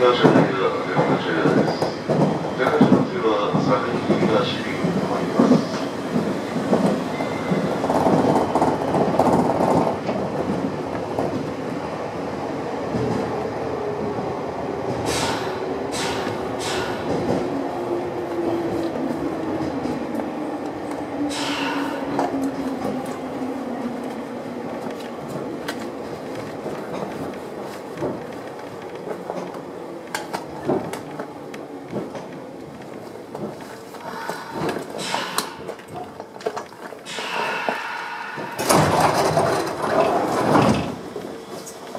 даже не